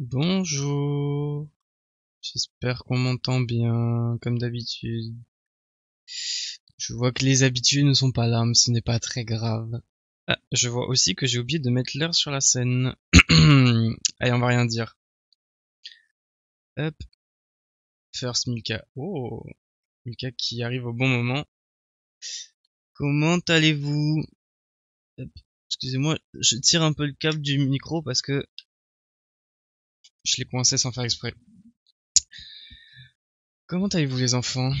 Bonjour. J'espère qu'on m'entend bien, comme d'habitude. Je vois que les habitudes ne sont pas là, mais ce n'est pas très grave. Ah, je vois aussi que j'ai oublié de mettre l'heure sur la scène. Allez, on va rien dire. Hop. First Milka. Oh. Milka qui arrive au bon moment. Comment allez-vous? Excusez-moi, je tire un peu le câble du micro parce que je l'ai coincé sans faire exprès. Comment allez-vous les enfants?